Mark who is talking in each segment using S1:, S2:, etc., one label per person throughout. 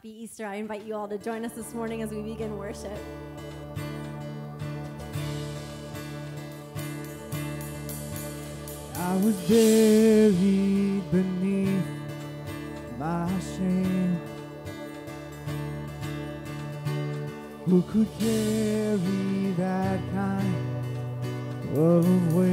S1: Happy Easter. I invite you all to join us this morning as we begin worship.
S2: I was buried beneath my shame. Who could carry that kind of weight?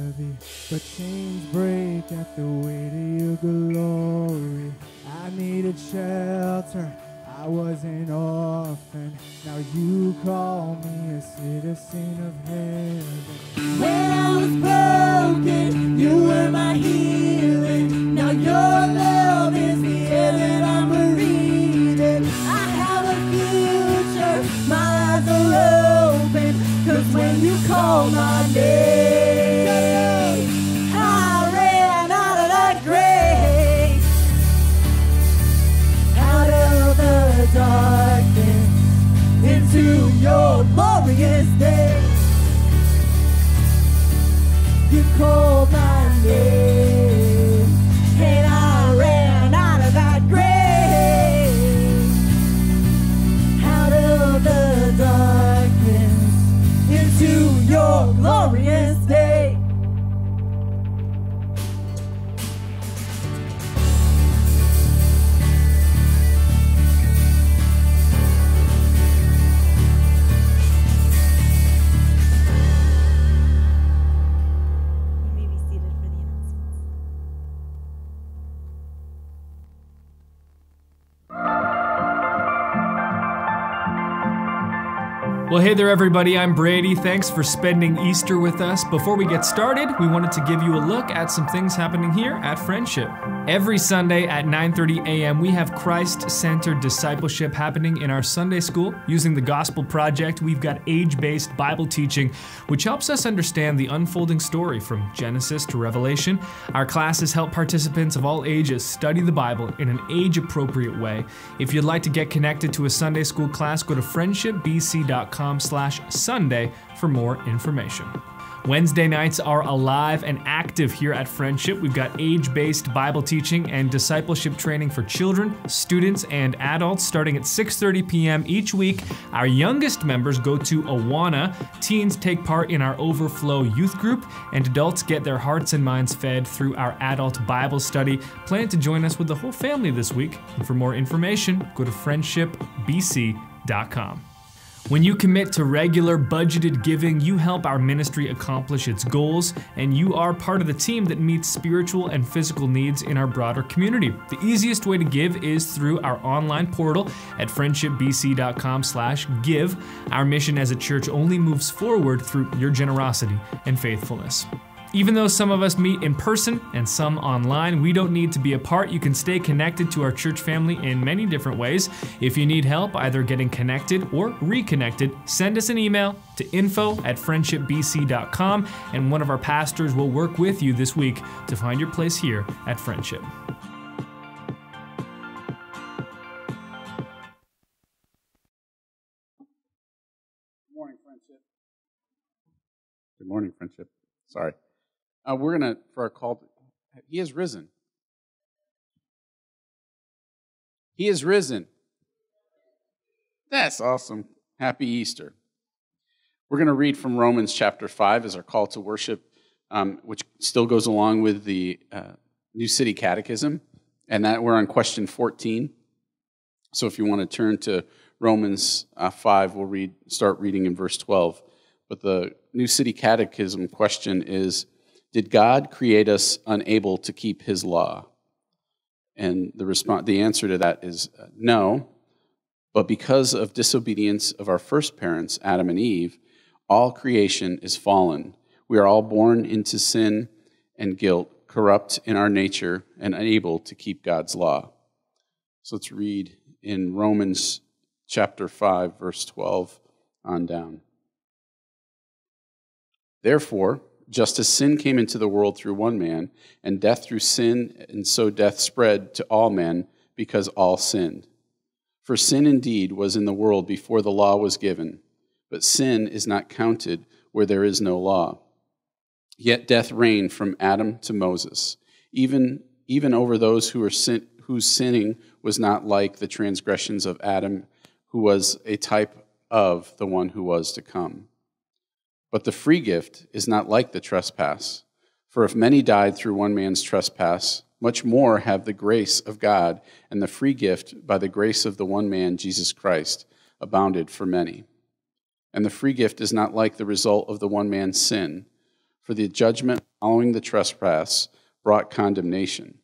S2: Heavy, but chains break at the weight of your glory. I needed shelter. I was an orphan. Now you call me a citizen of heaven. When I was broken, you were my healing. Now your love is the air that I'm breathing. I have a future. My eyes are open. Cause when you call my name,
S3: hey there, everybody. I'm Brady. Thanks for spending Easter with us. Before we get started, we wanted to give you a look at some things happening here at Friendship. Every Sunday at 9:30 a.m., we have Christ-centered discipleship happening in our Sunday school. Using the Gospel Project, we've got age-based Bible teaching, which helps us understand the unfolding story from Genesis to Revelation. Our classes help participants of all ages study the Bible in an age-appropriate way. If you'd like to get connected to a Sunday school class, go to friendshipbc.com slash Sunday for more information. Wednesday nights are alive and active here at Friendship. We've got age based Bible teaching and discipleship training for children, students, and adults starting at 6.30 p.m. each week. Our youngest members go to Awana. Teens take part in our Overflow youth group, and adults get their hearts and minds fed through our adult Bible study. Plan to join us with the whole family this week. And for more information, go to friendshipbc.com. When you commit to regular budgeted giving, you help our ministry accomplish its goals, and you are part of the team that meets spiritual and physical needs in our broader community. The easiest way to give is through our online portal at friendshipbc.com/give. Our mission as a church only moves forward through your generosity and faithfulness. Even though some of us meet in person and some online, we don't need to be apart. You can stay connected to our church family in many different ways. If you need help either getting connected or reconnected, send us an email to info at friendshipbc.com and one of our pastors will work with you this week to find your place here at Friendship.
S4: Good morning, friendship. Good morning, friendship. Sorry. Uh, we're going to, for our call, He has risen. He has risen. That's awesome. Happy Easter. We're going to read from Romans chapter 5 as our call to worship, um, which still goes along with the uh, New City Catechism. And that we're on question 14. So if you want to turn to Romans uh, 5, we'll read, start reading in verse 12. But the New City Catechism question is Did God create us unable to keep his law? And the, response, the answer to that is uh, no. But because of disobedience of our first parents, Adam and Eve, all creation is fallen. We are all born into sin and guilt, corrupt in our nature, and unable to keep God's law. So let's read in Romans chapter 5, verse 12 on down. Therefore, just as sin came into the world through one man, and death through sin, and so death spread to all men because all sinned. For sin indeed was in the world before the law was given, but sin is not counted where there is no law. Yet death reigned from Adam to Moses, even, even over those who were sin, whose sinning was not like the transgressions of Adam, who was a type of the one who was to come. But the free gift is not like the trespass. For if many died through one man's trespass, much more have the grace of God and the free gift by the grace of the one man, Jesus Christ, abounded for many. And the free gift is not like the result of the one man's sin, for the judgment following the trespass brought condemnation.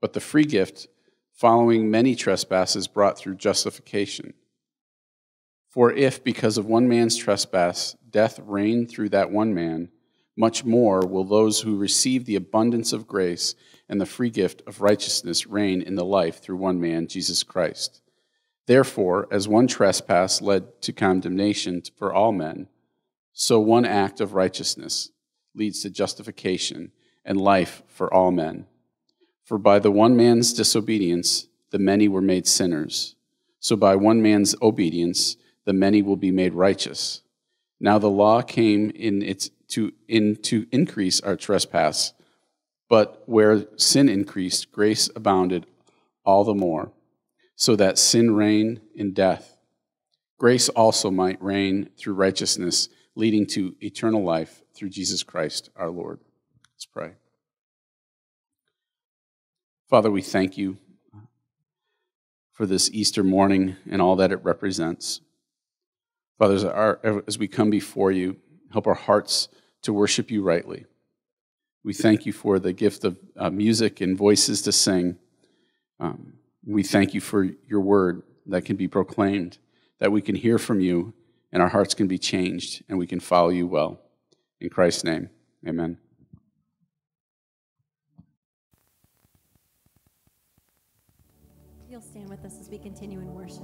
S4: But the free gift following many trespasses brought through justification. For if, because of one man's trespass, death reigned through that one man, much more will those who receive the abundance of grace and the free gift of righteousness reign in the life through one man, Jesus Christ. Therefore, as one trespass led to condemnation for all men, so one act of righteousness leads to justification and life for all men. For by the one man's disobedience, the many were made sinners. So by one man's obedience, the many will be made righteous. Now the law came in its to in to increase our trespass, but where sin increased, grace abounded all the more, so that sin reigned in death. Grace also might reign through righteousness, leading to eternal life through Jesus Christ our Lord. Let's pray. Father, we thank you for this Easter morning and all that it represents. Father, as we come before you, help our hearts to worship you rightly. We thank you for the gift of uh, music and voices to sing. Um, we thank you for your word that can be proclaimed, that we can hear from you, and our hearts can be changed, and we can follow you well. In Christ's name, amen.
S2: You'll stand with us as we continue in worship.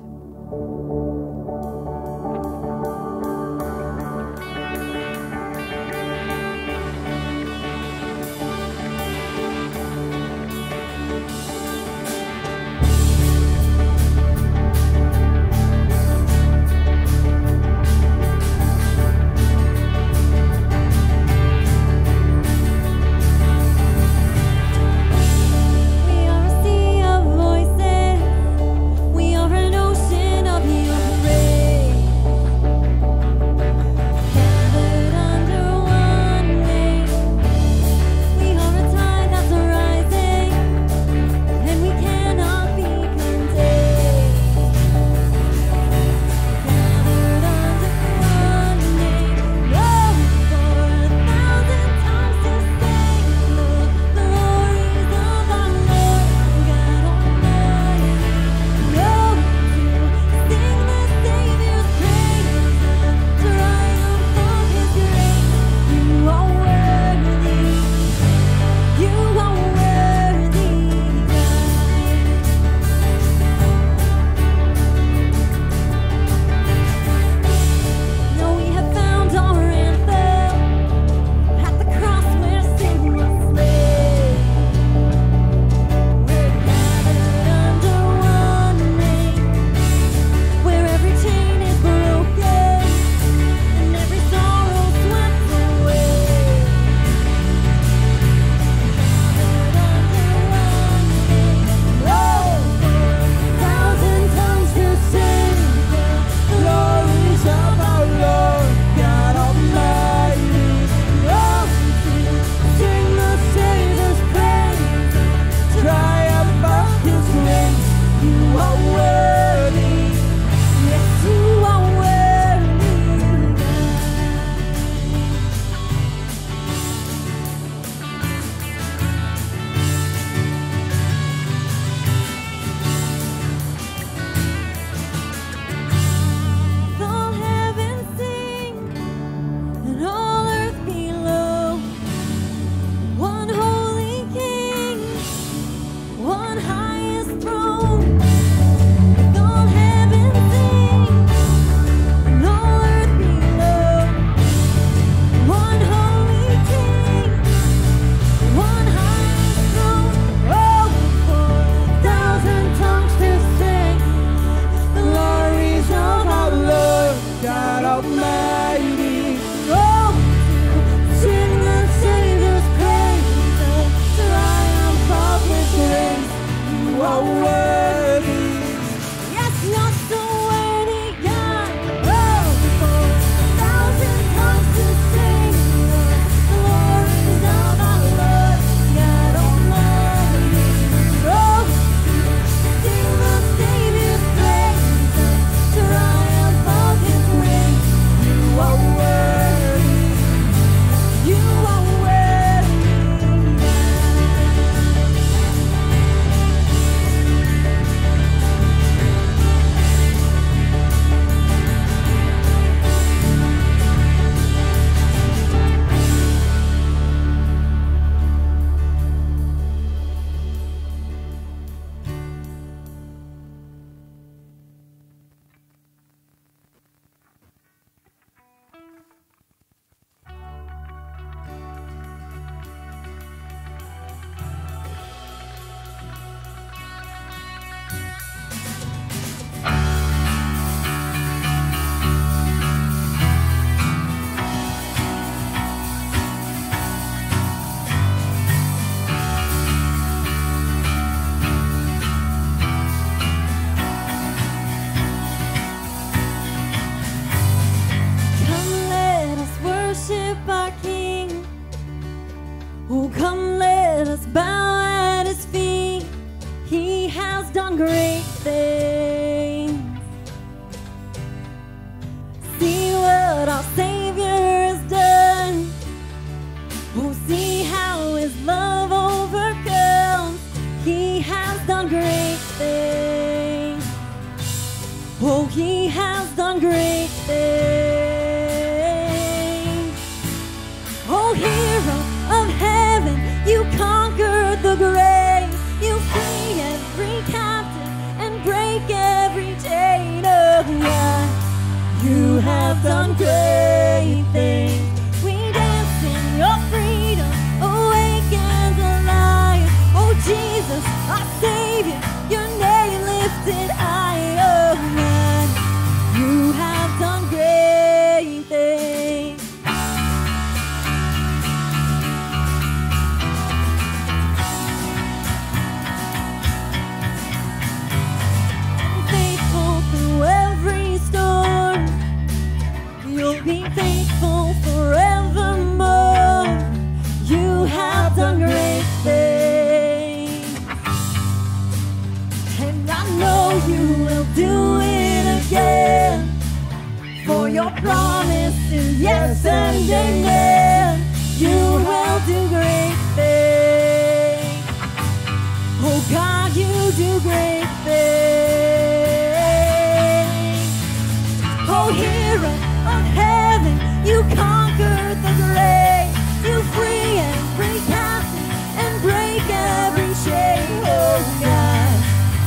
S2: Hero of heaven, you conquered the grave. You free every captive and break every chain. Oh God,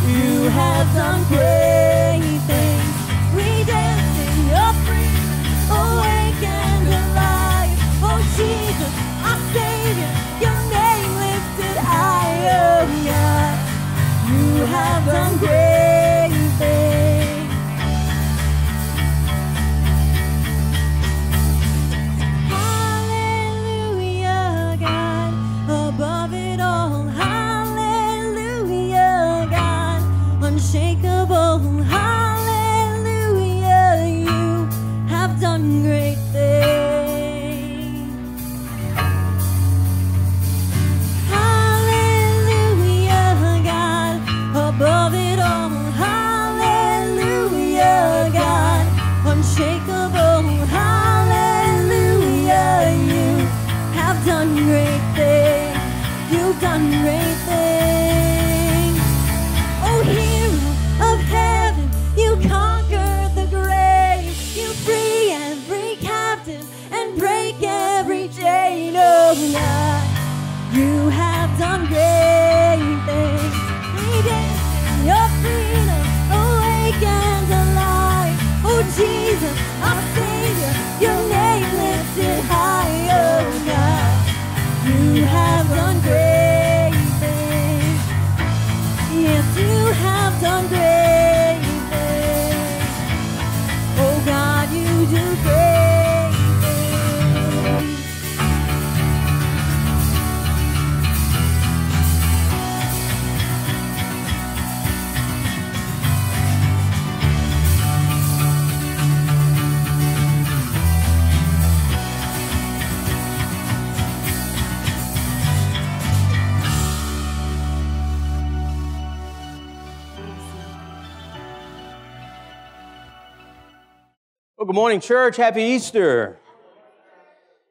S2: you have done great things. And alive. Oh Jesus, our Savior, your name lifted high. Oh God, you have done great
S5: good morning, church. Happy Easter.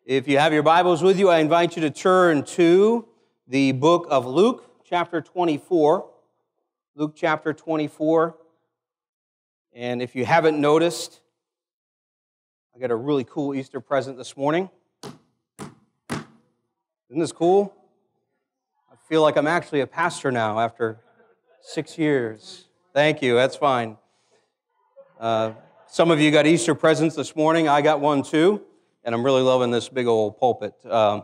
S5: If you have your Bibles with you, I invite you to turn to the book of Luke, chapter 24. Luke, chapter 24. And if you haven't noticed, I got a really cool Easter present this morning. Isn't this cool? I feel like I'm actually a pastor now after six years. Thank you, that's fine. Uh, some of you got Easter presents this morning. I got one too, and I'm really loving this big old pulpit. Um,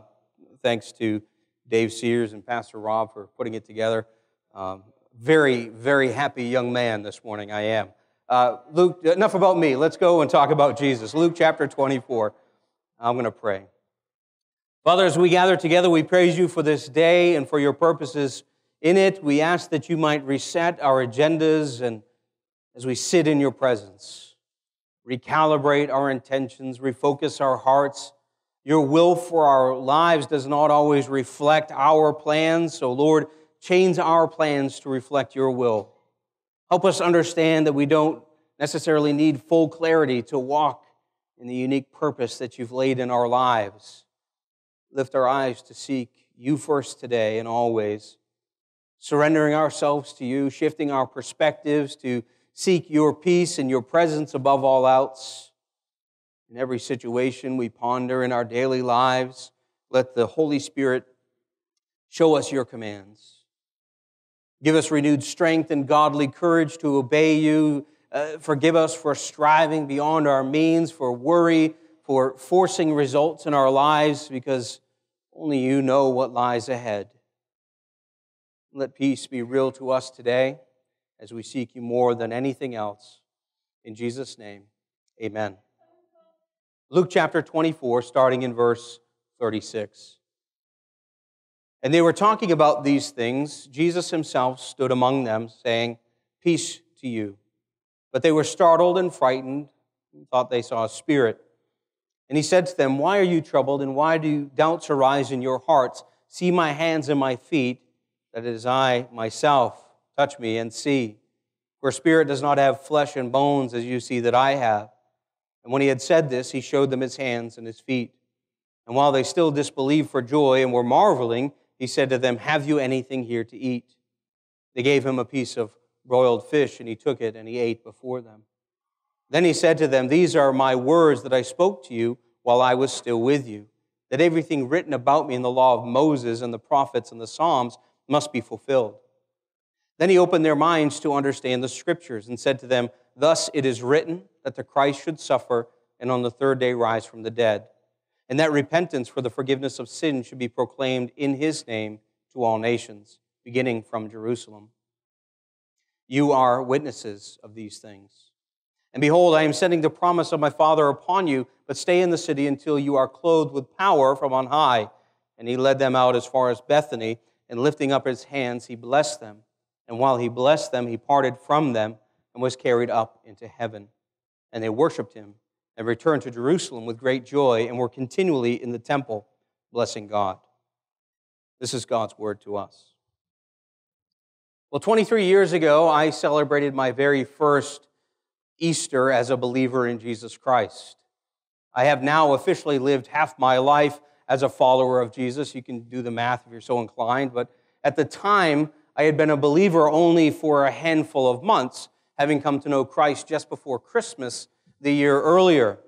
S5: thanks to Dave Sears and Pastor Rob for putting it together. Um, very, very happy young man this morning, I am. Uh, Luke, enough about me. Let's go and talk about Jesus. Luke chapter 24. I'm going to pray. Father, as we gather together, we praise you for this day and for your purposes in it. We ask that you might reset our agendas and as we sit in your presence, recalibrate our intentions, refocus our hearts. Your will for our lives does not always reflect our plans, so Lord, change our plans to reflect your will. Help us understand that we don't necessarily need full clarity to walk in the unique purpose that you've laid in our lives. Lift our eyes to seek you first today and always, surrendering ourselves to you, shifting our perspectives to seek your peace and your presence above all else. In every situation we ponder in our daily lives, let the Holy Spirit show us your commands. Give us renewed strength and godly courage to obey you. Uh, forgive us for striving beyond our means, for worry, for forcing results in our lives, because only you know what lies ahead. Let peace be real to us today as we seek you more than anything else. In Jesus' name, amen. Luke chapter 24, starting in verse 36. And they were talking about these things. Jesus himself stood among them, saying, Peace to you. But they were startled and frightened and thought they saw a spirit. And he said to them, Why are you troubled, and why do doubts arise in your hearts? See my hands and my feet, that it is I myself. Touch me and see. For spirit does not have flesh and bones, as you see that I have. And when he had said this, he showed them his hands and his feet. And while they still disbelieved for joy and were marveling, he said to them, Have you anything here to eat? They gave him a piece of broiled fish, and he took it and he ate before them. Then he said to them, These are my words that I spoke to you while I was still with you, that everything written about me in the law of Moses and the prophets and the Psalms must be fulfilled. Then he opened their minds to understand the scriptures and said to them, Thus it is written that the Christ should suffer and on the third day rise from the dead and that repentance for the forgiveness of sin should be proclaimed in his name to all nations, beginning from Jerusalem. You are witnesses of these things. And behold, I am sending the promise of my Father upon you, but stay in the city until you are clothed with power from on high. And he led them out as far as Bethany, and lifting up his hands, he blessed them. And while he blessed them, he parted from them and was carried up into heaven. And they worshiped him and returned to Jerusalem with great joy and were continually in the temple blessing God. This is God's word to us. Well, 23 years ago, I celebrated my very first Easter as a believer in Jesus Christ. I have now officially lived half my life as a follower of Jesus. You can do the math if you're so inclined, but at the time, I had been a believer only for a handful of months, having come to know Christ just before Christmas the year earlier.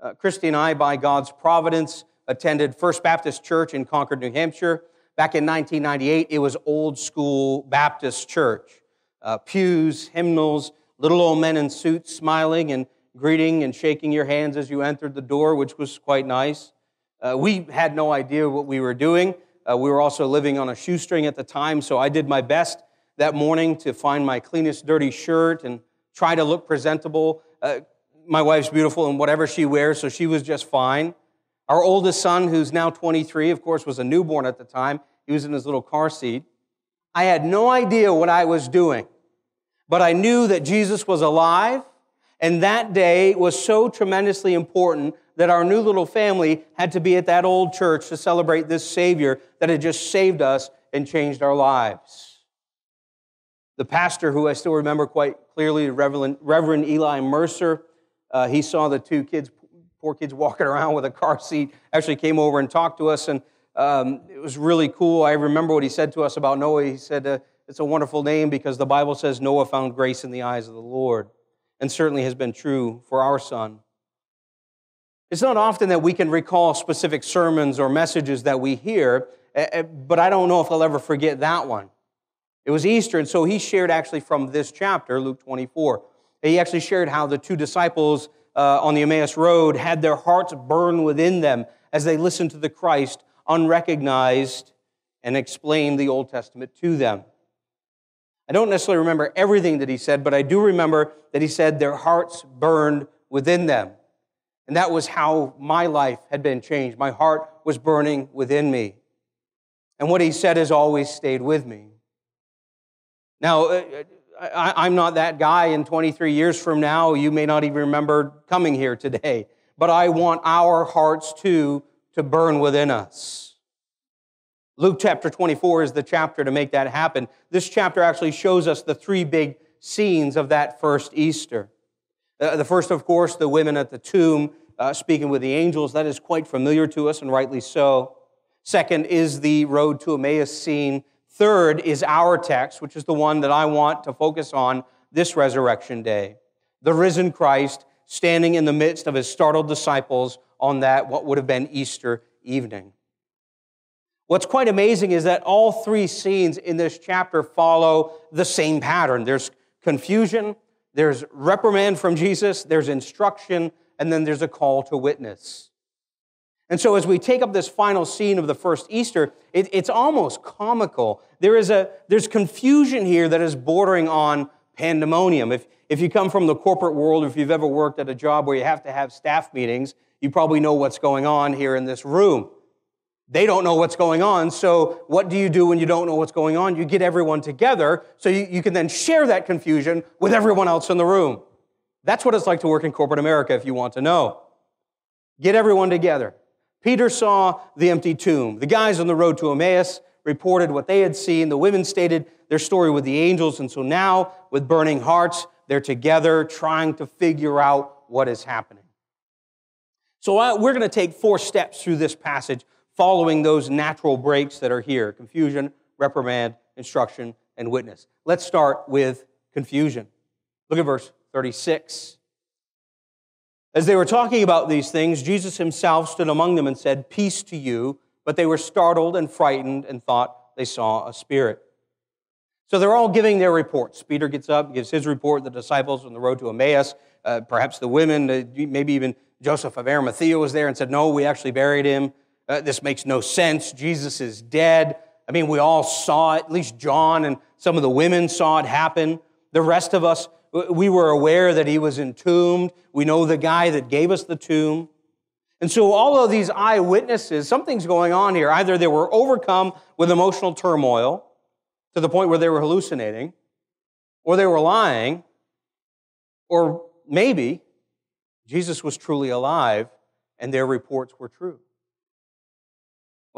S5: Uh, Christy and I, by God's providence, attended First Baptist Church in Concord, New Hampshire. Back in 1998, it was old school Baptist church. Uh, pews, hymnals, little old men in suits smiling and greeting and shaking your hands as you entered the door, which was quite nice. Uh, we had no idea what we were doing. Uh, we were also living on a shoestring at the time, so I did my best that morning to find my cleanest dirty shirt and try to look presentable. Uh, my wife's beautiful in whatever she wears, so she was just fine. Our oldest son, who's now 23, of course, was a newborn at the time. He was in his little car seat. I had no idea what I was doing, but I knew that Jesus was alive, and that day was so tremendously important that our new little family had to be at that old church to celebrate this Savior that had just saved us and changed our lives. The pastor, who I still remember quite clearly, Reverend, Reverend Eli Mercer, uh, he saw the two kids, poor kids walking around with a car seat, actually came over and talked to us, and um, it was really cool. I remember what he said to us about Noah. He said, uh, It's a wonderful name because the Bible says Noah found grace in the eyes of the Lord, and certainly has been true for our son. It's not often that we can recall specific sermons or messages that we hear, eh, eh, but I don't know if I'll ever forget that one. It was Easter, and so he shared actually from this chapter, Luke 24. He actually shared how the two disciples uh, on the Emmaus Road had their hearts burn within them as they listened to the Christ unrecognized and explained the Old Testament to them. I don't necessarily remember everything that he said, but I do remember that he said their hearts burned within them. And that was how my life had been changed. My heart was burning within me. And what he said has always stayed with me. Now, uh, I, am not that guy, and 23 years from now, you may not even remember coming here today. But I want our hearts too to burn within us. Luke chapter 24 is the chapter to make that happen. This chapter actually shows us the three big scenes of that first Easter. Uh, the first, of course, the women at the tomb uh, speaking with the angels. That is quite familiar to us, and rightly so. Second is the road to Emmaus scene. Third is our text, which is the one that I want to focus on this resurrection day. The risen Christ standing in the midst of his startled disciples on that, what would have been Easter evening. What's quite amazing is that all three scenes in this chapter follow the same pattern. There's confusion, there's reprimand from Jesus, there's instruction, and then there's a call to witness. And so, as we take up this final scene of the first Easter, it, it's almost comical. There is a, there's confusion here that is bordering on pandemonium. If, if you come from the corporate world, or if you've ever worked at a job where you have to have staff meetings, you probably know what's going on here in this room. They don't know what's going on, so what do you do when you don't know what's going on? You get everyone together so you, you can then share that confusion with everyone else in the room. That's what it's like to work in corporate America if you want to know. Get everyone together. Peter saw the empty tomb. The guys on the road to Emmaus reported what they had seen. The women stated their story with the angels. And so now, with burning hearts, they're together trying to figure out what is happening. So I, we're going to take four steps through this passage following those natural breaks that are here confusion, reprimand, instruction, and witness. Let's start with confusion. Look at verse 36. As they were talking about these things, Jesus himself stood among them and said, Peace to you. But they were startled and frightened and thought they saw a spirit. So they're all giving their reports. Peter gets up, gives his report, the disciples on the road to Emmaus, uh, perhaps the women, uh, maybe even Joseph of Arimathea was there and said, No, we actually buried him. Uh, this makes no sense. Jesus is dead. I mean, we all saw it. At least John and some of the women saw it happen. The rest of us we were aware that he was entombed. We know the guy that gave us the tomb. And so, all of these eyewitnesses, something's going on here. Either they were overcome with emotional turmoil to the point where they were hallucinating, or they were lying, or maybe Jesus was truly alive and their reports were true.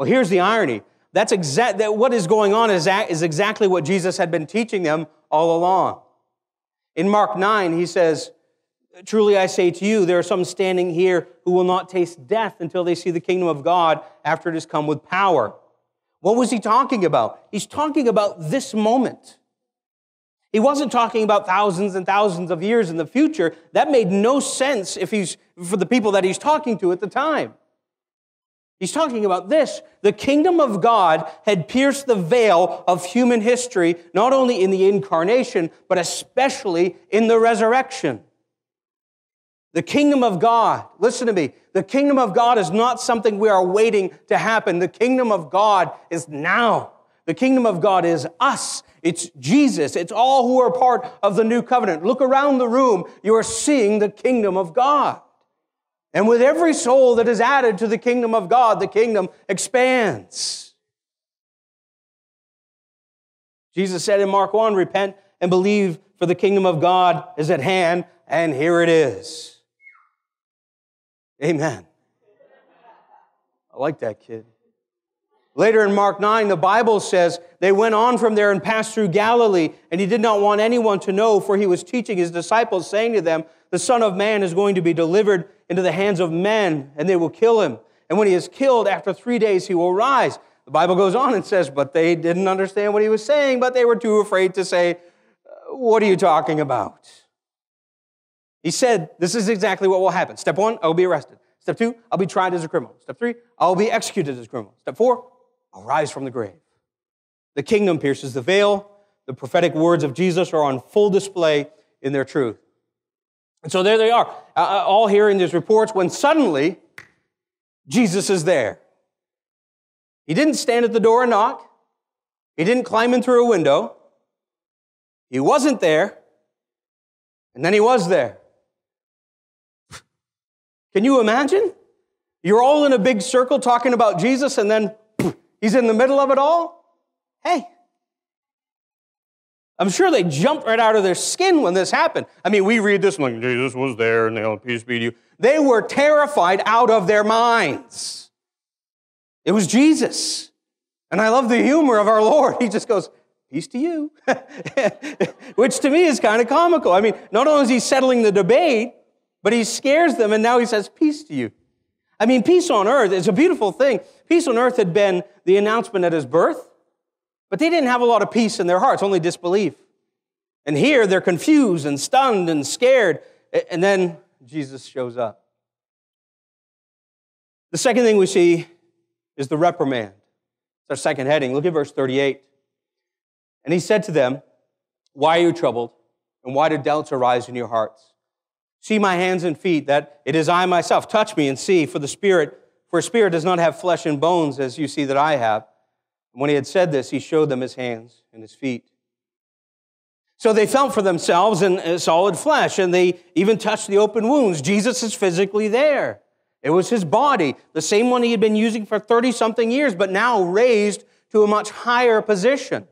S5: Well, here's the irony. That's exact, that what is going on is, is exactly what Jesus had been teaching them all along. In Mark 9, he says, Truly I say to you, there are some standing here who will not taste death until they see the kingdom of God after it has come with power. What was he talking about? He's talking about this moment. He wasn't talking about thousands and thousands of years in the future. That made no sense if he's for the people that he's talking to at the time. He's talking about this. The kingdom of God had pierced the veil of human history, not only in the incarnation, but especially in the resurrection. The kingdom of God, listen to me, the kingdom of God is not something we are waiting to happen. The kingdom of God is now. The kingdom of God is us. It's Jesus. It's all who are part of the new covenant. Look around the room. You are seeing the kingdom of God. And with every soul that is added to the kingdom of God, the kingdom expands. Jesus said in Mark 1 Repent and believe, for the kingdom of God is at hand, and here it is. Amen. I like that kid. Later in Mark 9, the Bible says they went on from there and passed through Galilee, and he did not want anyone to know, for he was teaching his disciples, saying to them, The Son of Man is going to be delivered into the hands of men, and they will kill him. And when he is killed, after three days, he will rise. The Bible goes on and says, But they didn't understand what he was saying, but they were too afraid to say, What are you talking about? He said, This is exactly what will happen. Step one, I will be arrested. Step two, I'll be tried as a criminal. Step three, I'll be executed as a criminal. Step four, I'll rise from the grave. The kingdom pierces the veil. The prophetic words of Jesus are on full display in their truth. And so there they are, uh, uh, all hearing these reports when suddenly Jesus is there. He didn't stand at the door and knock, he didn't climb in through a window. He wasn't there, and then he was there. Can you imagine? You're all in a big circle talking about Jesus, and then he's in the middle of it all. Hey, I'm sure they jumped right out of their skin when this happened. I mean, we read this like Jesus was there and they all peace be to you. They were terrified out of their minds. It was Jesus. And I love the humor of our Lord. He just goes, peace to you. Which to me is kind of comical. I mean, not only is he settling the debate, but he scares them and now he says, peace to you. I mean, peace on earth is a beautiful thing. Peace on earth had been the announcement at his birth, but they didn't have a lot of peace in their hearts, only disbelief. And here they're confused and stunned and scared. And then Jesus shows up. The second thing we see is the reprimand. It's our second heading. Look at verse 38. And he said to them, Why are you troubled? And why do doubts arise in your hearts? See my hands and feet, that it is I myself. Touch me and see, for the Spirit, for a spirit does not have flesh and bones, as you see that I have. And when he had said this, he showed them his hands and his feet. So they felt for themselves in solid flesh, and they even touched the open wounds. Jesus is physically there. It was his body, the same one he had been using for 30 something years, but now raised to a much higher position.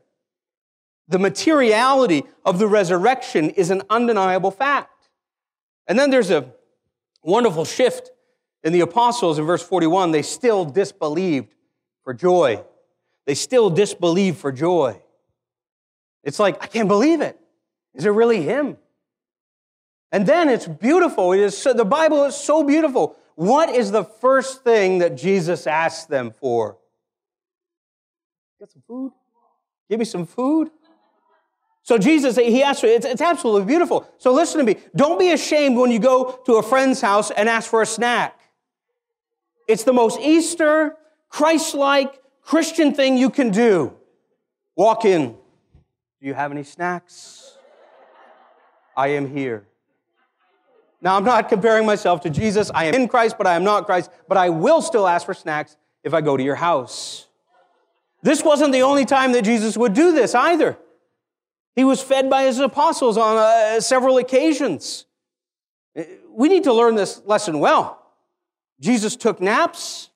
S5: The materiality of the resurrection is an undeniable fact. And then there's a wonderful shift in the apostles in verse 41. They still disbelieved for joy. They still disbelieve for joy. It's like, I can't believe it. Is it really him? And then it's beautiful. It is so, the Bible is so beautiful. What is the first thing that Jesus asks them for? Get some food? Give me some food? So Jesus, he asked, it's, it's absolutely beautiful. So listen to me. Don't be ashamed when you go to a friend's house and ask for a snack. It's the most Easter, Christ-like, Christian thing you can do. Walk in. Do you have any snacks? I am here. Now, I'm not comparing myself to Jesus. I am in Christ, but I am not Christ. But I will still ask for snacks if I go to your house. This wasn't the only time that Jesus would do this either. He was fed by his apostles on uh, several occasions. We need to learn this lesson well. Jesus took naps.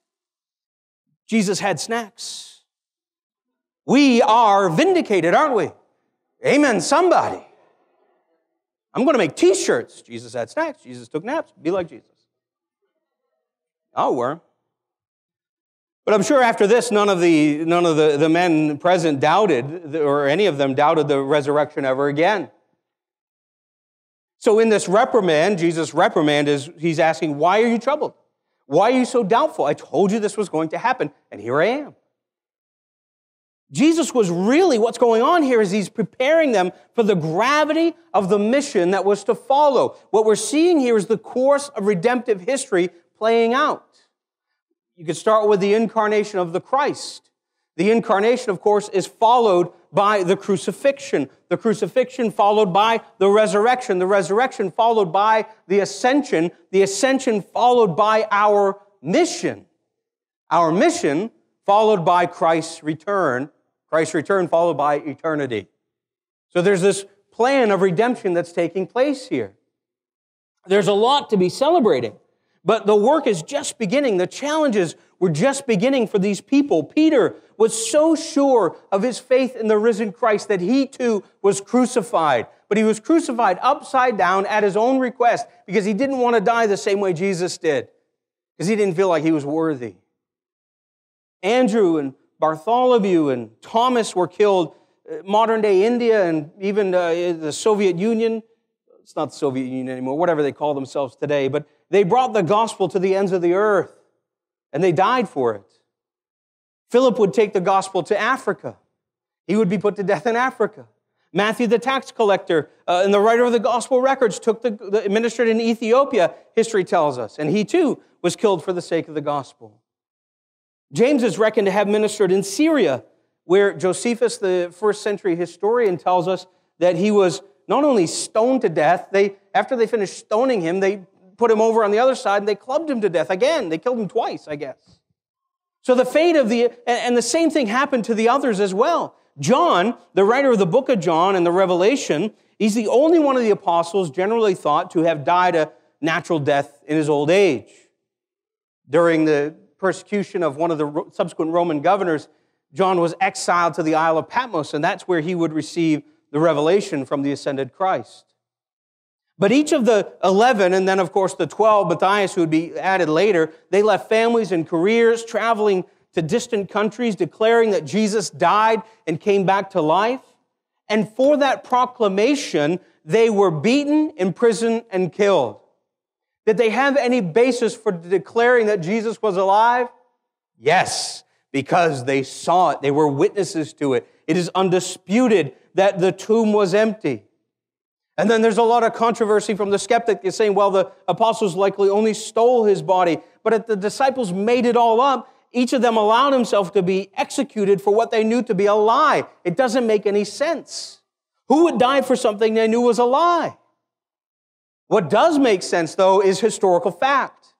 S5: Jesus had snacks. We are vindicated, aren't we? Amen, somebody. I'm going to make t shirts. Jesus had snacks. Jesus took naps. Be like Jesus. I'll wear them. But I'm sure after this, none of the, none of the, the men present doubted, or any of them doubted the resurrection ever again. So in this reprimand, Jesus' reprimand is he's asking, Why are you troubled? Why are you so doubtful? I told you this was going to happen, and here I am. Jesus was really, what's going on here is he's preparing them for the gravity of the mission that was to follow. What we're seeing here is the course of redemptive history playing out. You could start with the incarnation of the Christ. The incarnation, of course, is followed by the crucifixion. The crucifixion followed by the resurrection. The resurrection followed by the ascension. The ascension followed by our mission. Our mission followed by Christ's return. Christ's return followed by eternity. So there's this plan of redemption that's taking place here. There's a lot to be celebrating. But the work is just beginning. The challenges were just beginning for these people. Peter was so sure of his faith in the risen Christ that he too was crucified. But he was crucified upside down at his own request because he didn't want to die the same way Jesus did, because he didn't feel like he was worthy. Andrew and Bartholomew and Thomas were killed. Uh, modern day India and even uh, the Soviet Union, it's not the Soviet Union anymore, whatever they call themselves today, but they brought the gospel to the ends of the earth and they died for it. Philip would take the gospel to Africa. He would be put to death in Africa. Matthew, the tax collector, uh, and the writer of the gospel records, took the, the ministered in Ethiopia, history tells us, and he too was killed for the sake of the gospel. James is reckoned to have ministered in Syria, where Josephus, the first century historian, tells us that he was not only stoned to death, they, after they finished stoning him, they put him over on the other side and they clubbed him to death again. They killed him twice, I guess. So the fate of the, and the same thing happened to the others as well. John, the writer of the book of John and the Revelation, he's the only one of the apostles generally thought to have died a natural death in his old age. During the persecution of one of the subsequent Roman governors, John was exiled to the Isle of Patmos, and that's where he would receive the revelation from the ascended Christ. But each of the 11, and then of course the 12, Matthias, who would be added later, they left families and careers, traveling to distant countries, declaring that Jesus died and came back to life. And for that proclamation, they were beaten, imprisoned, and killed. Did they have any basis for declaring that Jesus was alive? Yes, because they saw it. They were witnesses to it. It is undisputed that the tomb was empty. And then there's a lot of controversy from the skeptic saying, well, the apostles likely only stole his body. But if the disciples made it all up, each of them allowed himself to be executed for what they knew to be a lie. It doesn't make any sense. Who would die for something they knew was a lie? What does make sense, though, is historical fact.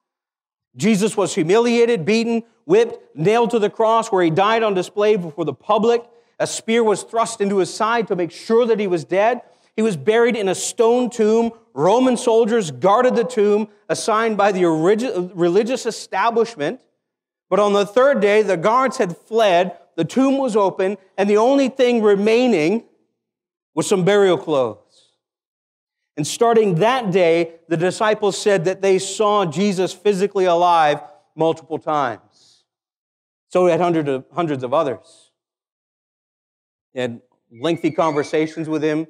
S5: Jesus was humiliated, beaten, whipped, nailed to the cross where he died on display before the public. A spear was thrust into his side to make sure that he was dead. He was buried in a stone tomb. Roman soldiers guarded the tomb assigned by the religious establishment. But on the third day, the guards had fled, the tomb was open, and the only thing remaining was some burial clothes. And starting that day, the disciples said that they saw Jesus physically alive multiple times. So had hundreds of, hundreds of others. They had lengthy conversations with him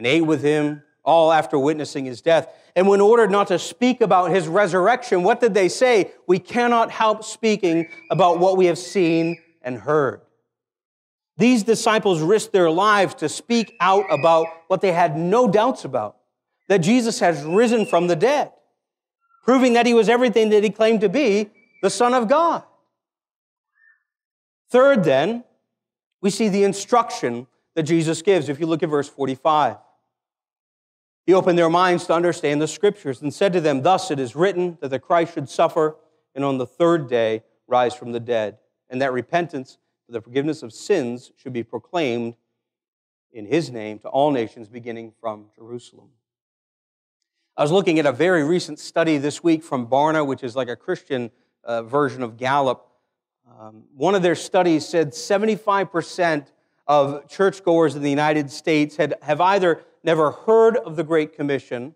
S5: and ate with him, all after witnessing his death. And when ordered not to speak about his resurrection, what did they say? We cannot help speaking about what we have seen and heard. These disciples risked their lives to speak out about what they had no doubts about that Jesus has risen from the dead, proving that he was everything that he claimed to be the Son of God. Third, then, we see the instruction that Jesus gives. If you look at verse 45, he opened their minds to understand the scriptures and said to them, Thus it is written that the Christ should suffer and on the third day rise from the dead, and that repentance for the forgiveness of sins should be proclaimed in his name to all nations, beginning from Jerusalem. I was looking at a very recent study this week from Barna, which is like a Christian uh, version of Gallup. Um, one of their studies said 75% of churchgoers in the United States had, have either never heard of the Great Commission,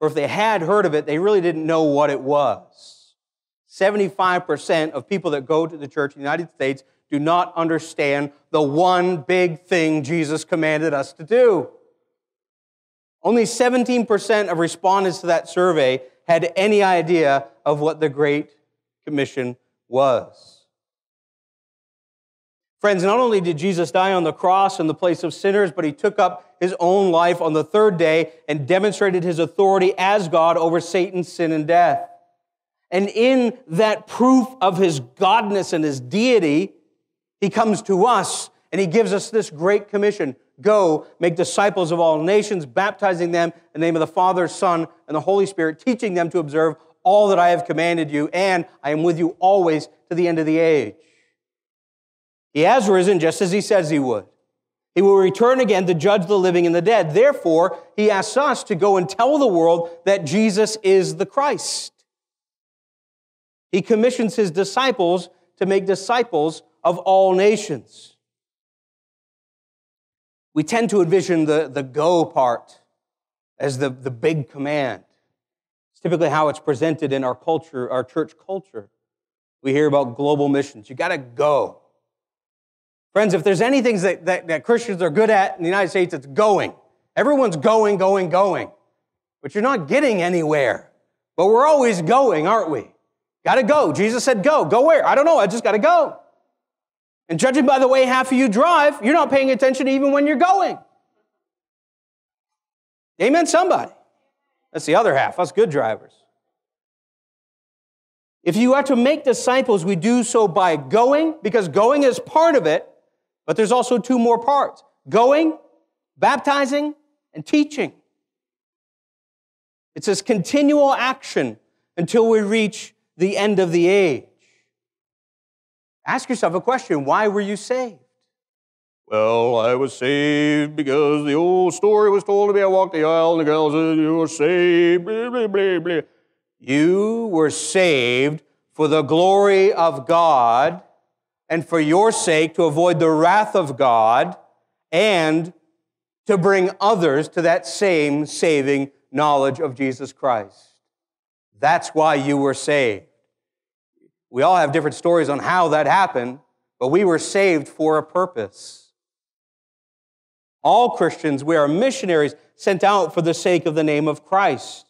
S5: or if they had heard of it, they really didn't know what it was. 75% of people that go to the church in the United States do not understand the one big thing Jesus commanded us to do. Only 17% of respondents to that survey had any idea of what the Great Commission was. Friends, not only did Jesus die on the cross in the place of sinners, but he took up his own life on the third day and demonstrated his authority as God over Satan's sin and death. And in that proof of his godness and his deity, he comes to us and he gives us this great commission Go, make disciples of all nations, baptizing them in the name of the Father, Son, and the Holy Spirit, teaching them to observe all that I have commanded you, and I am with you always to the end of the age. He has risen just as he says he would. He will return again to judge the living and the dead. Therefore, he asks us to go and tell the world that Jesus is the Christ. He commissions his disciples to make disciples of all nations we tend to envision the, the go part as the, the big command. It's typically how it's presented in our culture, our church culture. We hear about global missions. You got to go. Friends, if there's anything that, that, that Christians are good at in the United States, it's going. Everyone's going, going, going. But you're not getting anywhere. But we're always going, aren't we? Got to go. Jesus said, go. Go where? I don't know. I just got to go. And judging by the way half of you drive, you're not paying attention even when you're going. Amen, somebody. That's the other half, us good drivers. If you are to make disciples, we do so by going, because going is part of it, but there's also two more parts going, baptizing, and teaching. It's this continual action until we reach the end of the age. Ask yourself a question why were you saved? Well, I was saved because the old story was told to me. I walked the aisle and the girl said, You were saved. Blah, blah, blah, blah. You were saved for the glory of God and for your sake to avoid the wrath of God and to bring others to that same saving knowledge of Jesus Christ. That's why you were saved. We all have different stories on how that happened, but we were saved for a purpose. All Christians, we are missionaries sent out for the sake of the name of Christ.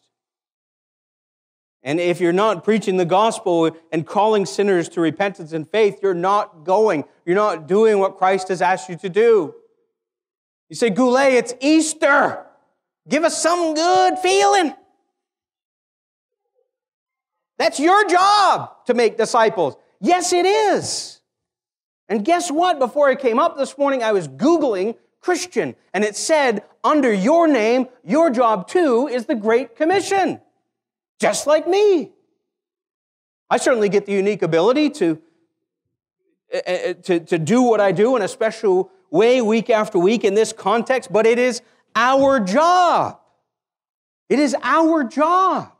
S5: And if you're not preaching the gospel and calling sinners to repentance and faith, you're not going. You're not doing what Christ has asked you to do. You say, Goulet, it's Easter. Give us some good feeling. That's your job to make disciples. Yes, it is. And guess what? Before I came up this morning, I was Googling Christian, and it said, under your name, your job too is the Great Commission, just like me. I certainly get the unique ability to, uh, to, to do what I do in a special way week after week in this context, but it is our job. It is our job.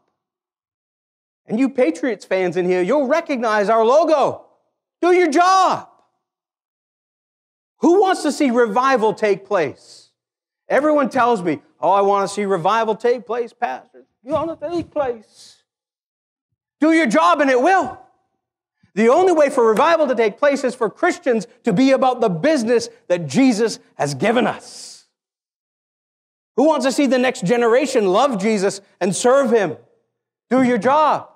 S5: And you Patriots fans in here, you'll recognize our logo. Do your job. Who wants to see revival take place? Everyone tells me, oh, I want to see revival take place, Pastor. You want to take place. Do your job and it will. The only way for revival to take place is for Christians to be about the business that Jesus has given us. Who wants to see the next generation love Jesus and serve him? Do your job.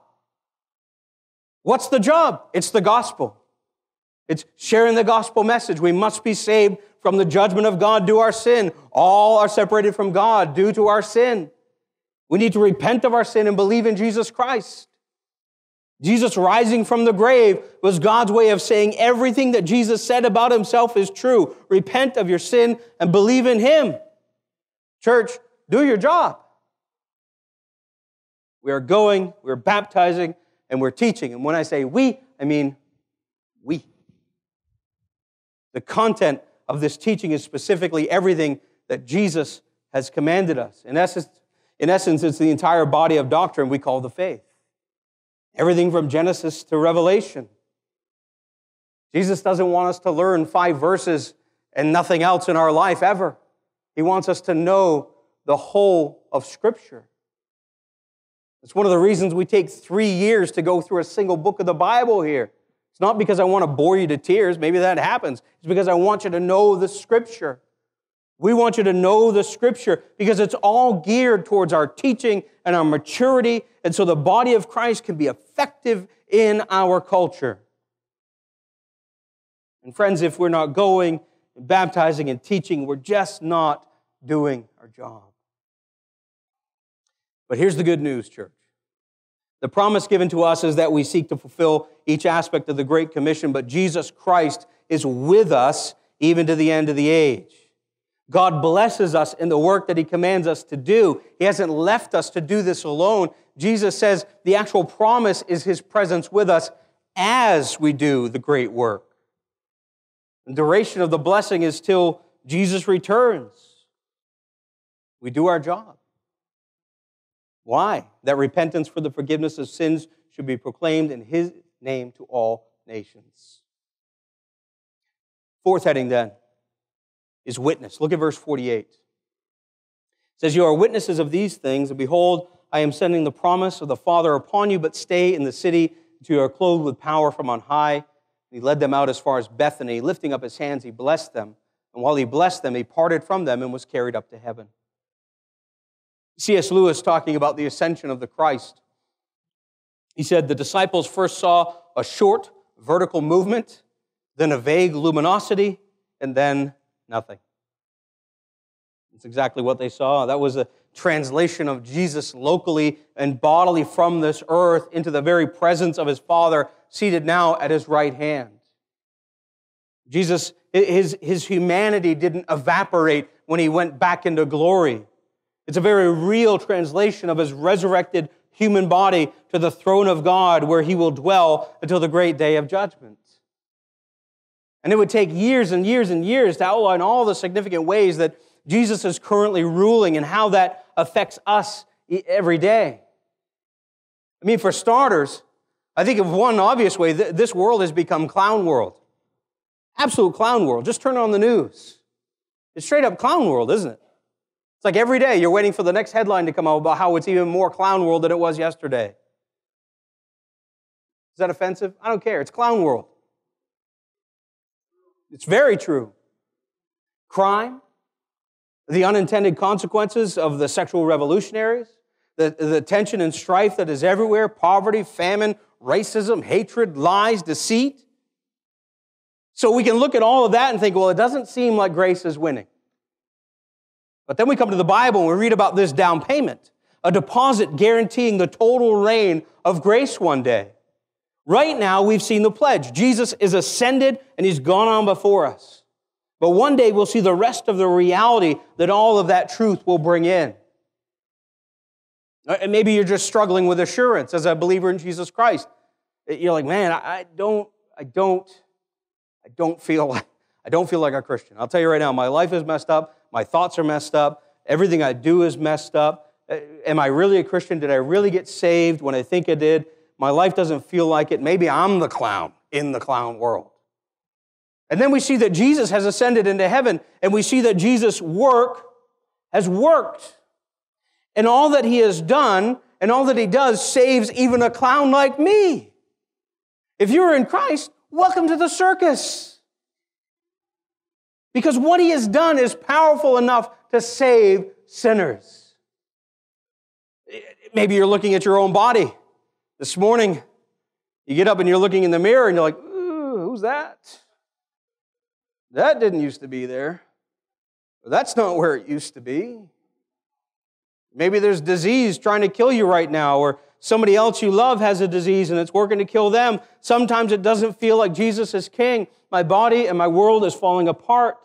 S5: What's the job? It's the gospel. It's sharing the gospel message. We must be saved from the judgment of God due to our sin. All are separated from God due to our sin. We need to repent of our sin and believe in Jesus Christ. Jesus rising from the grave was God's way of saying everything that Jesus said about himself is true. Repent of your sin and believe in him. Church, do your job. We are going, we're baptizing, and we're teaching. And when I say we, I mean we. The content of this teaching is specifically everything that Jesus has commanded us. In essence, in essence, it's the entire body of doctrine we call the faith. Everything from Genesis to Revelation. Jesus doesn't want us to learn five verses and nothing else in our life ever. He wants us to know the whole of Scripture. It's one of the reasons we take three years to go through a single book of the Bible here. It's not because I want to bore you to tears. Maybe that happens. It's because I want you to know the Scripture. We want you to know the Scripture because it's all geared towards our teaching and our maturity, and so the body of Christ can be effective in our culture. And friends, if we're not going, and baptizing, and teaching, we're just not doing our job. But here's the good news, church. The promise given to us is that we seek to fulfill each aspect of the Great Commission, but Jesus Christ is with us even to the end of the age. God blesses us in the work that He commands us to do. He hasn't left us to do this alone. Jesus says the actual promise is His presence with us as we do the great work. The duration of the blessing is till Jesus returns. We do our job. Why? That repentance for the forgiveness of sins should be proclaimed in his name to all nations. Fourth heading then is witness. Look at verse 48. It says, You are witnesses of these things, and behold, I am sending the promise of the Father upon you, but stay in the city until you are clothed with power from on high. And he led them out as far as Bethany. Lifting up his hands, he blessed them. And while he blessed them, he parted from them and was carried up to heaven. C.S. Lewis talking about the ascension of the Christ. He said the disciples first saw a short vertical movement, then a vague luminosity, and then nothing. That's exactly what they saw. That was a translation of Jesus locally and bodily from this earth into the very presence of his Father, seated now at his right hand. Jesus, his, his humanity didn't evaporate when he went back into glory. It's a very real translation of his resurrected human body to the throne of God where he will dwell until the great day of judgment. And it would take years and years and years to outline all the significant ways that Jesus is currently ruling and how that affects us every day. I mean, for starters, I think of one obvious way this world has become clown world. Absolute clown world. Just turn on the news. It's straight up clown world, isn't it? It's like every day you're waiting for the next headline to come out about how it's even more clown world than it was yesterday. Is that offensive? I don't care. It's clown world. It's very true. Crime, the unintended consequences of the sexual revolutionaries, the, the tension and strife that is everywhere poverty, famine, racism, hatred, lies, deceit. So we can look at all of that and think, well, it doesn't seem like grace is winning. But then we come to the Bible and we read about this down payment, a deposit guaranteeing the total reign of grace one day. Right now, we've seen the pledge. Jesus is ascended and he's gone on before us. But one day we'll see the rest of the reality that all of that truth will bring in. Uh, and maybe you're just struggling with assurance as a believer in Jesus Christ. Uh, you're like, man, I don't, I don't, I don't feel like, I don't feel like a Christian. I'll tell you right now, my life is messed up, my thoughts are messed up, everything I do is messed up. Uh, am I really a Christian? Did I really get saved when I think I did? My life doesn't feel like it. Maybe I'm the clown in the clown world. And then we see that Jesus has ascended into heaven, and we see that Jesus' work has worked. And all that he has done and all that he does saves even a clown like me. If you're in Christ, welcome to the circus. Because what he has done is powerful enough to save sinners. Maybe you're looking at your own body. This morning, you get up and you're looking in the mirror and you're like, who's that? That didn't used to be there. That's not where it used to be. Maybe there's disease trying to kill you right now, or somebody else you love has a disease and it's working to kill them. Sometimes it doesn't feel like Jesus is king. My body and my world is falling apart.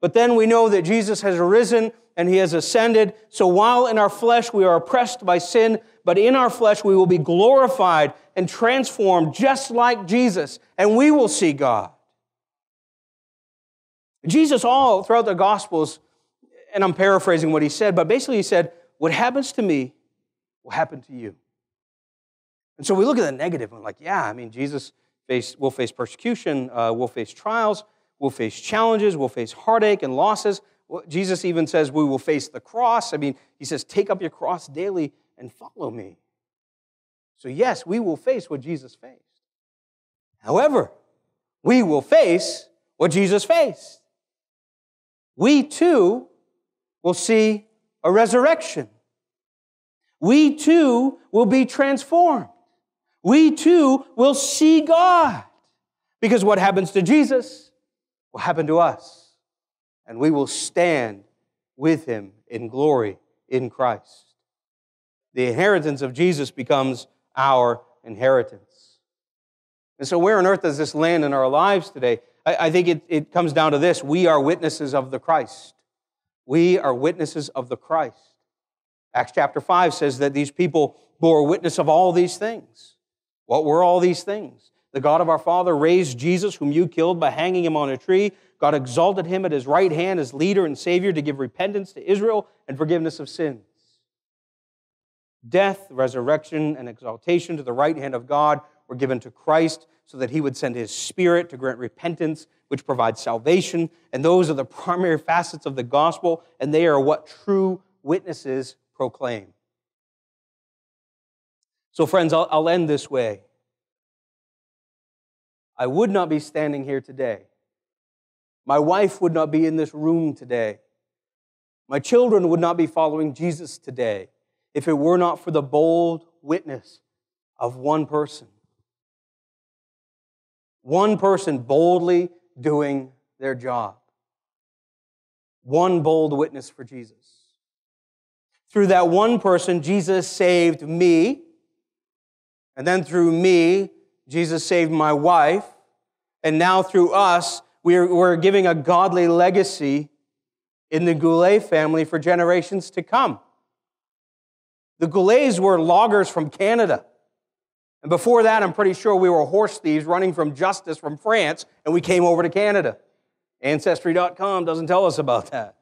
S5: But then we know that Jesus has arisen and he has ascended. So while in our flesh we are oppressed by sin, but in our flesh we will be glorified and transformed just like Jesus, and we will see God. Jesus, all throughout the Gospels, and I'm paraphrasing what he said, but basically he said, What happens to me will happen to you. And so we look at the negative and we're like, yeah, I mean, Jesus will face persecution, uh, will face trials, we'll face challenges, we'll face heartache and losses. Jesus even says we will face the cross. I mean, he says, take up your cross daily and follow me. So, yes, we will face what Jesus faced. However, we will face what Jesus faced we too will see a resurrection. We too will be transformed. We too will see God. Because what happens to Jesus will happen to us. And we will stand with him in glory in Christ. The inheritance of Jesus becomes our inheritance. And so, where on earth does this land in our lives today? I, I think it, it comes down to this we are witnesses of the Christ. We are witnesses of the Christ. Acts chapter 5 says that these people bore witness of all these things. What were all these things? The God of our Father raised Jesus, whom you killed by hanging him on a tree. God exalted him at his right hand as leader and Savior to give repentance to Israel and forgiveness of sins. Death, resurrection, and exaltation to the right hand of God were given to Christ so that he would send his spirit to grant repentance, which provides salvation. And those are the primary facets of the gospel, and they are what true witnesses proclaim. So, friends, I'll, I'll end this way. I would not be standing here today. My wife would not be in this room today. My children would not be following Jesus today if it were not for the bold witness of one person one person boldly doing their job. One bold witness for Jesus. Through that one person, Jesus saved me. And then through me, Jesus saved my wife. And now through us, we're, we're giving a godly legacy in the Goulet family for generations to come. The Goulets were loggers from Canada. And before that, I'm pretty sure we were horse thieves running from justice from France, and we came over to Canada. Ancestry.com doesn't tell us about that.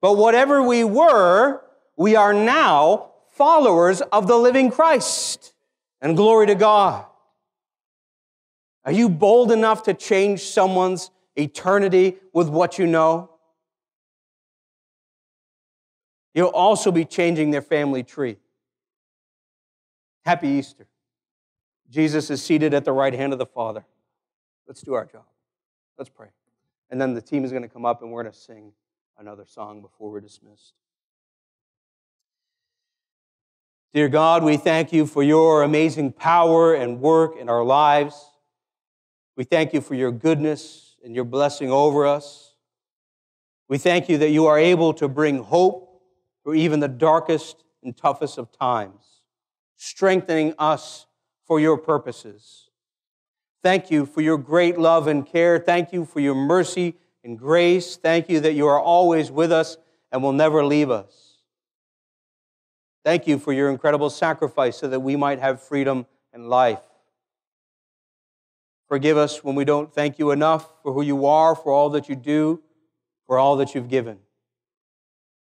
S5: But whatever we were, we are now followers of the living Christ. And glory to God. Are you bold enough to change someone's eternity with what you know? You'll also be changing their family tree. Happy Easter. Jesus is seated at the right hand of the Father. Let's do our job. Let's pray. And then the team is going to come up and we're going to sing another song before we're dismissed. Dear God, we thank you for your amazing power and work in our lives. We thank you for your goodness and your blessing over us. We thank you that you are able to bring hope for even the darkest and toughest of times, strengthening us for your purposes. Thank you for your great love and care. Thank you for your mercy and grace. Thank you that you are always with us and will never leave us. Thank you for your incredible sacrifice so that we might have freedom and life. Forgive us when we don't thank you enough for who you are, for all that you do, for all that you've given.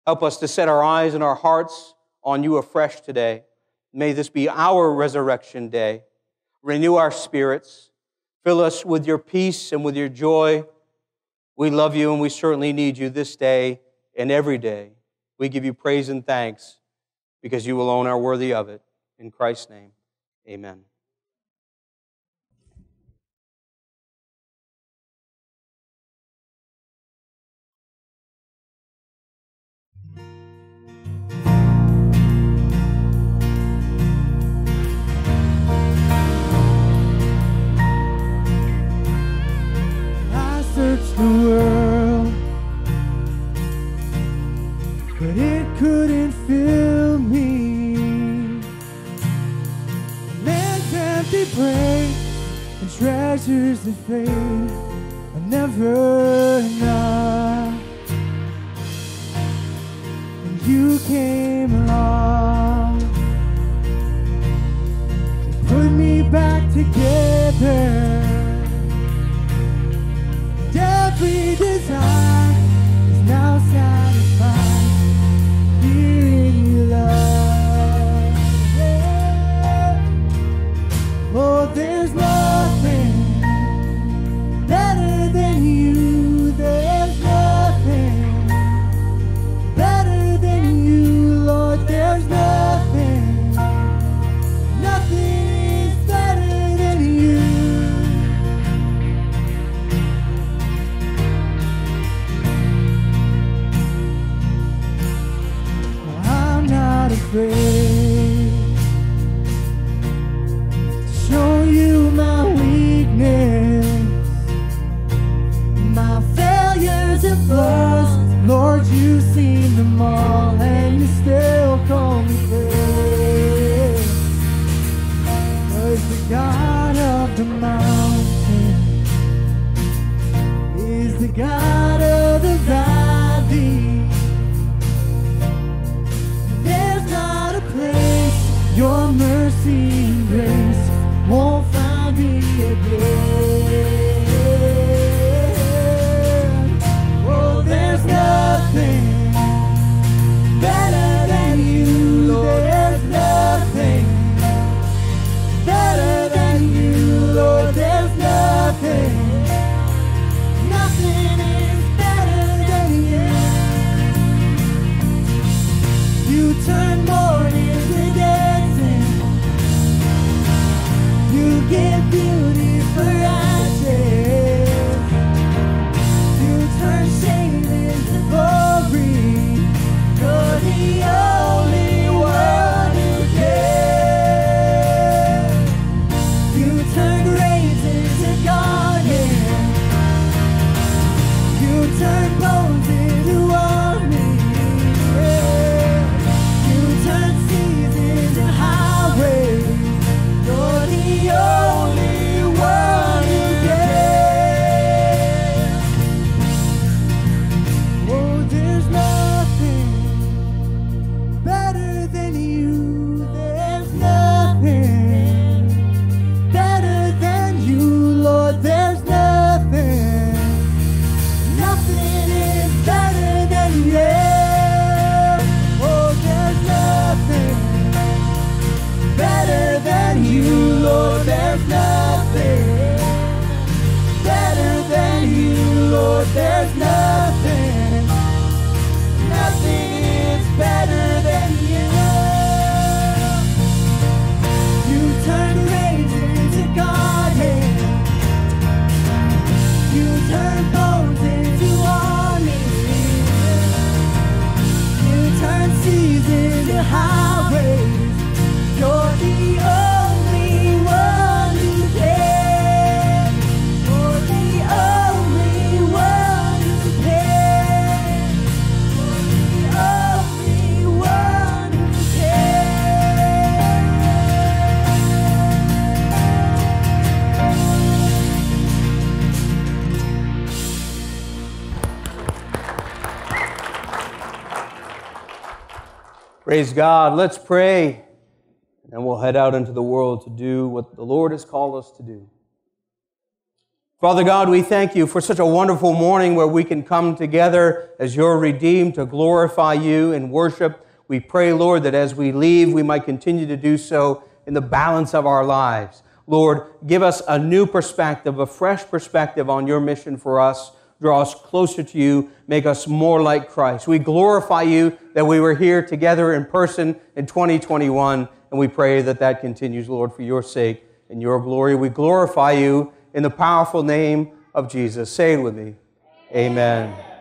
S5: Help us to set our eyes and our hearts on you afresh today. May this be our resurrection day. Renew our spirits. Fill us with your peace and with your joy. We love you and we certainly need you this day and every day. We give you praise and thanks because you alone are worthy of it. In Christ's name, amen.
S1: Couldn't fill me. Man's empty brain and treasures that fade are never enough. And you came along and put me back together.
S5: Praise God. Let's pray. And we'll head out into the world to do what the Lord has called us to do. Father God, we thank you for such a wonderful morning where we can come together as your redeemed to glorify you and worship. We pray, Lord, that as we leave, we might continue to do so in the balance of our lives. Lord, give us a new perspective, a fresh perspective on your mission for us. Draw us closer to you, make us more like Christ. We glorify you that we were here together in person in 2021, and we pray that that continues, Lord, for your sake and your glory. We glorify you in the powerful name of Jesus. Say it with me. Amen.